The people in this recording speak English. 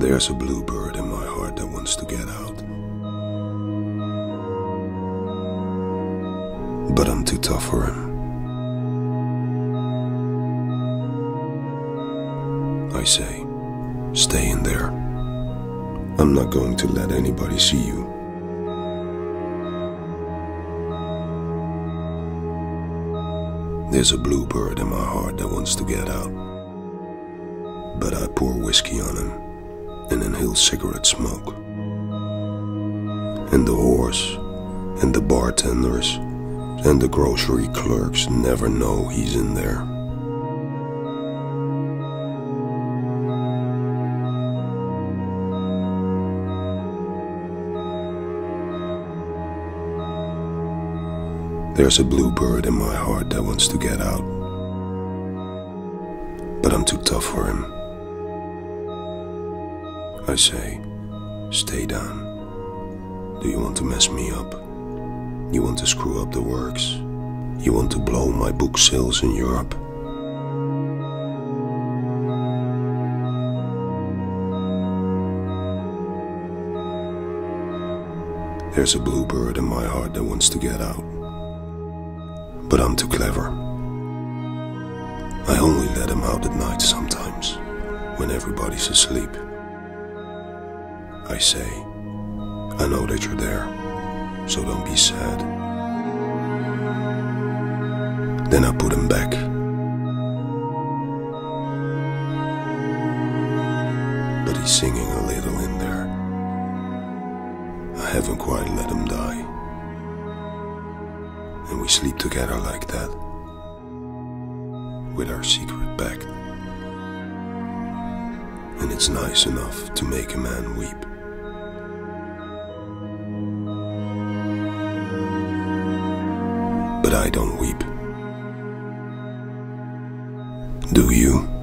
There's a bluebird in my heart that wants to get out. But I'm too tough for him. I say, stay in there. I'm not going to let anybody see you. There's a bluebird in my heart that wants to get out. But I pour whiskey on him and inhale cigarette smoke. And the horse and the bartenders and the grocery clerks never know he's in there. There's a bluebird in my heart that wants to get out. But I'm too tough for him. I say, stay down. Do you want to mess me up? You want to screw up the works? You want to blow my book sales in Europe? There's a bluebird in my heart that wants to get out. But I'm too clever. I only let him out at night sometimes, when everybody's asleep. I say, I know that you're there, so don't be sad. Then I put him back. But he's singing a little in there. I haven't quite let him die. And we sleep together like that, with our secret back And it's nice enough to make a man weep. But I don't weep. Do you?